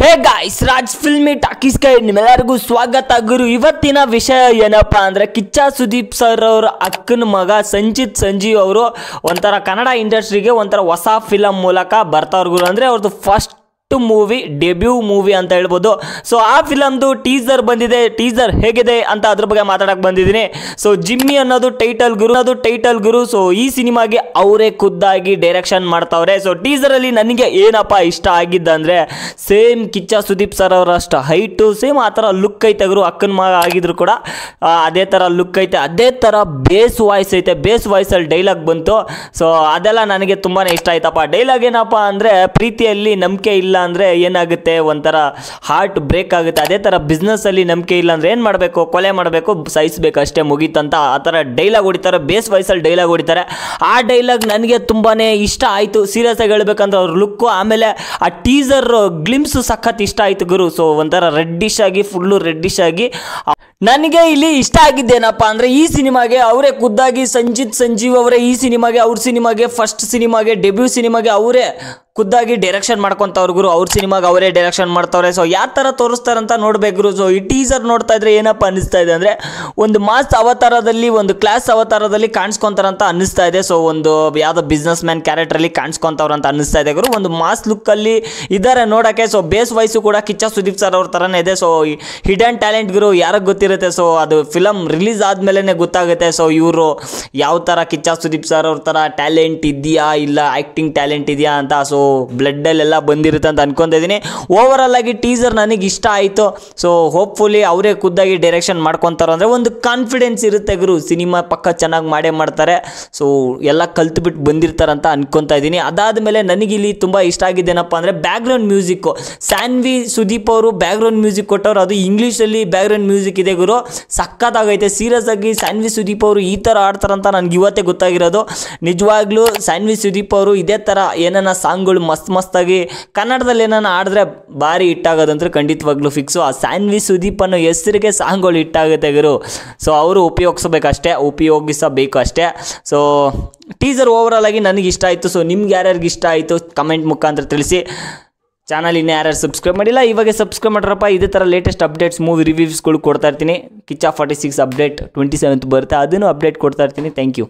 ಹೇ guys Raj filmy ಟಾಕೀಸ್ಗೆ ನಿಮ್ಮೆಲ್ಲರಿಗೂ ಸ್ವಾಗತ. ಗುರು, ಇವತ್ತಿನ ವಿಷಯ ಏನಪ್ಪ ಅಂದ್ರೆ ಕಿಚ್ಚ ಸುದೀಪ್ ಸರ್ ಅವರ ಅಕ್ಕನ ಮಗ ಸಂಜಿತ್ ಸಂಜೀವ್ ಅವರು ಒಂಥರ ಕನ್ನಡ ಇಂಡಸ್ಟ್ರಿಗೆ ಒಂಥರ ಹೊಸ ಫಿಲಮ್ ಮೂಲಕ ಬರ್ತಾವ್ರ ಗುರು. ಅಂದ್ರೆ ಅವ್ರದ್ದು ಫಸ್ಟ್ ಮೂವಿ, ಡೆಬ್ಯೂ ಮೂವಿ ಅಂತ ಹೇಳ್ಬೋದು. ಸೊ ಆ ಫಿಲಮ್ದು ಟೀಸರ್ ಬಂದಿದೆ. ಟೀಸರ್ ಹೇಗಿದೆ ಅಂತ ಅದ್ರ ಬಗ್ಗೆ ಮಾತಾಡಕ್ಕೆ ಬಂದಿದ್ದೀನಿ. ಸೊ ಜಿಮ್ಮಿ ಅನ್ನೋದು ಟೈಟಲ್ ಗುರು ಅದು ಟೈಟಲ್ ಗುರು. ಸೊ ಈ ಸಿನಿಮಾಗೆ ಅವರೇ ಖುದ್ದಾಗಿ ಡೈರೆಕ್ಷನ್ ಮಾಡ್ತಾವ್ರೆ. ಸೊ ಟೀಸರ್ ಅಲ್ಲಿ ನನಗೆ ಏನಪ್ಪ ಇಷ್ಟ ಆಗಿದ್ದಂದ್ರೆ ಸೇಮ್ ಕಿಚ್ಚ ಸುದೀಪ್ ಸರ್ ಅವರಷ್ಟು. ಹೈಟು ಸೇಮ್ ಆ ಥರ ಲುಕ್ ಐತೆ ಗುರು. ಅಕ್ಕನ ಮಗ ಆಗಿದ್ರು ಕೂಡ ಅದೇ ಥರ ಲುಕ್ ಐತೆ. ಅದೇ ಥರ ಬೇಸ್ ವಾಯ್ಸ್ ಐತೆ. ಬೇಸ್ ವಾಯ್ಸಲ್ಲಿ ಡೈಲಾಗ್ ಬಂತು. ಸೊ ಅದೆಲ್ಲ ನನಗೆ ತುಂಬಾ ಇಷ್ಟ ಆಯ್ತಪ್ಪ. ಡೈಲಾಗ್ ಏನಪ್ಪ ಅಂದರೆ, ಪ್ರೀತಿಯಲ್ಲಿ ನಂಬಿಕೆ ಇಲ್ಲ ಅಂದರೆ ಏನಾಗುತ್ತೆ? ಒಂಥರ ಹಾರ್ಟ್ ಬ್ರೇಕ್ ಆಗುತ್ತೆ. ಅದೇ ಥರ ಬಿಸ್ನೆಸ್ಸಲ್ಲಿ ನಂಬಿಕೆ ಇಲ್ಲ ಅಂದರೆ ಏನು ಮಾಡಬೇಕು? ಕೊಲೆ ಮಾಡಬೇಕು, ಸಹಿಸ್ಬೇಕು ಅಷ್ಟೇ ಮುಗೀತಂತ. ಆ ಥರ ಡೈಲಾಗ್ ಹೊಡಿತಾರೆ, ಬೇಸ್ ವಾಯ್ಸಲ್ಲಿ ಡೈಲಾಗ್ ಹೊಡಿತಾರೆ. ಆ ಡೈಲಾಗ್ ನನಗೆ ತುಂಬಾ ಇಷ್ಟ ಆಯಿತು. ಸೀರಿಯಸ್ ಆಗಿ ಹೇಳ್ಬೇಕಂದ್ರೆ ಅವ್ರ ಲುಕ್ಕು ಆಮೇಲೆ ಆ ಟೀಸರ್ ಗ್ಲಿಮ್ಸ್ ಸಖತ್ ಇಷ್ಟ ಆಯಿತು ಗುರು. ಸೊ ಒಂಥರ ರೆಡ್ಡಿಶ್ ಆಗಿ ಫುಲ್ಲು ರೆಡ್ಡಿಶ್ ಆಗಿ ನನಗೆ ಇಲ್ಲಿ ಇಷ್ಟ ಆಗಿದ್ದೇನಪ್ಪ ಅಂದರೆ ಈ ಸಿನಿಮಾಗೆ ಅವರೇ ಖುದ್ದಾಗಿ ಸಂಜಿತ್ ಸಂಜೀವ್ ಅವರೇ ಈ ಸಿನಿಮಾಗೆ, ಅವ್ರ ಸಿನಿಮಾಗೆ ಫಸ್ಟ್ ಸಿನಿಮಾಗೆ ಡೆಬ್ಯೂ ಸಿನಿಮಾಗೆ ಅವರೇ ಖುದ್ದಾಗಿ ಡೈರೆಕ್ಷನ್ ಮಾಡ್ಕೊತವ್ರು ಗುರು ಅವ್ರ ಸಿನಿಮಾಗೆ ಅವರೇ ಡೈರೆಕ್ಷನ್ ಮಾಡ್ತಾವ್ರೆ. ಸೊ ಯಾವ ಥರ ತೋರಿಸ್ತಾರಂತ ನೋಡ್ಬೇಕು ಸೊ ಈ ಟೀಸರ್ ನೋಡ್ತಾ ಇದ್ರೆ ಏನಪ್ಪ ಅನಿಸ್ತಾ ಇದೆ ಅಂದರೆ, ಒಂದು ಮಾಸ್ ಅವತಾರದಲ್ಲಿ, ಒಂದು ಕ್ಲಾಸ್ ಅವತಾರದಲ್ಲಿ ಕಾಣಿಸ್ಕೊಂತಾರಂತ ಅನ್ನಿಸ್ತಾ ಇದೆ. ಸೊ ಒಂದು ಯಾವುದೋ ಬಿಸ್ನೆಸ್ ಮ್ಯಾನ್ ಕ್ಯಾರೆಕ್ಟ್ರಲ್ಲಿ ಕಾಣಿಸ್ಕೊಂತವ್ರಂತ ಅನ್ನಿಸ್ತಾ ಇದೆ ಗುರು. ಒಂದು ಮಾಸ್ ಲುಕ್ಕಲ್ಲಿ ಇದ್ದಾರೆ ನೋಡೋಕ್ಕೆ. ಸೊ ಬೇಸ್ ವಯಸ್ಸು ಕೂಡ ಕಿಚ್ಚ ಸುದೀಪ್ ಸರ್ ಅವ್ರ ಥರನೇ ಇದೆ. ಸೊ ಹಿಡನ್ ಟ್ಯಾಲೆಂಟ್ ಗುರು ಯಾರಿಗೆ ಗೊತ್ತಿರುತ್ತೆ? ಸೊ ಅದು ಫಿಲಮ್ ರಿಲೀಸ್ ಆದಮೇಲೆ ಗೊತ್ತಾಗುತ್ತೆ. ಸೊ ಇವರು ಯಾವ ಥರ ಕಿಚ್ಚ ಸುದೀಪ್ ಸರ್ ಅವ್ರ ಥರ ಟ್ಯಾಲೆಂಟ್ ಇದೆಯಾ ಇಲ್ಲ ಆ್ಯಕ್ಟಿಂಗ್ ಟ್ಯಾಲೆಂಟ್ ಇದೆಯಾ ಅಂತ. ಸೊ ಬ್ಲಡ್ಡಲ್ಲೆಲ್ಲ ಬಂದಿರುತ್ತೆ ಅಂತ ಅನ್ಕೊಂತ ಇದ್ದೀನಿ. ಓವರಾಲ್ ಆಗಿ ಟೀಸರ್ ನನಗೆ ಇಷ್ಟ ಆಯಿತು. ಸೊ ಹೋಪ್ಫುಲಿ ಅವರೇ ಖುದ್ದಾಗಿ ಡೈರೆಕ್ಷನ್ ಮಾಡ್ಕೊತಾರೋ ಅಂದರೆ ಒಂದು ಕಾನ್ಫಿಡೆನ್ಸ್ ಇರುತ್ತೆ ಗುರು. ಸಿನಿಮಾ ಪಕ್ಕ ಚೆನ್ನಾಗಿ ಮಾಡೇ ಮಾಡ್ತಾರೆ. ಸೊ ಎಲ್ಲ ಕಲ್ತ್ಬಿಟ್ಟು ಬಂದಿರ್ತಾರಂತ ಅನ್ಕೊತಾ ಇದ್ದೀನಿ. ಅದಾದಮೇಲೆ ನನಗೆ ಇಲ್ಲಿ ತುಂಬ ಇಷ್ಟ ಆಗಿದ್ದೇನಪ್ಪ ಅಂದರೆ ಬ್ಯಾಕ್ಗ್ರೌಂಡ್ ಮ್ಯೂಸಿಕ್ಕು ಸ್ಯಾನ್ವಿ ಸುದೀಪ್ ಅವರು ಬ್ಯಾಕ್ಗ್ರೌಂಡ್ ಮ್ಯೂಸಿಕ್ ಕೊಟ್ಟವರು. ಅದು ಇಂಗ್ಲೀಷಲ್ಲಿ ಬ್ಯಾಕ್ಗ್ರೌಂಡ್ ಮ್ಯೂಸಿಕ್ ಇದೆ ಗುರು. ಸಖತ್ತಾಗೈತೆ. ಸೀರಿಯಸ್ ಆಗಿ ಸ್ಯಾನ್ವಿ ಸುದೀಪ್ ಅವರು ಈ ಥರ ಆಡ್ತಾರಂತ ನನಗೆ ಇವತ್ತೇ ಗೊತ್ತಾಗಿರೋದು. ನಿಜವಾಗ್ಲೂ ಸ್ಯಾನ್ವಿ ಸುದೀಪ್ ಅವರು ಇದೇ ಥರ ಏನಾನ ಸಾಂಗ್ಗಳು ಮಸ್ತ್ ಮಸ್ತಾಗಿ ಕನ್ನಡದಲ್ಲಿ ಏನಾನ ಆಡಿದ್ರೆ ಭಾರಿ ಹಿಟ್ಟಾಗೋದಂದ್ರೆ ಖಂಡಿತವಾಗ್ಲೂ ಫಿಕ್ಸು ಆ ಸ್ಯಾನ್ವಿ ಸುದೀಪ್ ಅನ್ನೋ ಹೆಸರಿಗೆ ಸಾಂಗ್ಗಳು ಹಿಟ್ಟಾಗುತ್ತೆ ಗುರು. ಸೊ ಅವರು ಉಪಯೋಗಿಸ್ಬೇಕಷ್ಟೇ, ಉಪಯೋಗಿಸಬೇಕು ಅಷ್ಟೇ. ಸೊ ಟೀಸರ್ ಓವರಾಲ್ ಆಗಿ ನನಗೆ ಇಷ್ಟ ಆಯಿತು. ಸೊ ನಿಮ್ಗೆ ಯಾರ್ಯಾರಿಗೆ ಇಷ್ಟ ಆಯಿತು ಕಮೆಂಟ್ ಮುಖಾಂತರ ತಿಳಿಸಿ. ಚಾನಲ್ ಇನ್ನೂ ಯಾರ್ಯಾರು ಸಬ್ಸ್ಕ್ರೈಬ್ ಮಾಡಿಲ್ಲ, ಇವಾಗ ಸಬ್ಸ್ಕ್ರೈಬ್ ಮಾಡ್ರಪ್ಪ, ಇದೇ ಥರ ಲೇಟೆಸ್ಟ್ ಅಪ್ಡೇಟ್ಸ್ ಮೂವಿ ರಿವ್ಯೂಸ್ಗಳು ಕೊಡ್ತಾ ಇರ್ತೀನಿ. Kichcha forty six update twenty seventh ಬರುತ್ತೆ, ಅದನ್ನು ಅಪ್ಡೇಟ್ ಕೊಡ್ತಾ ಇರ್ತೀನಿ. Thank you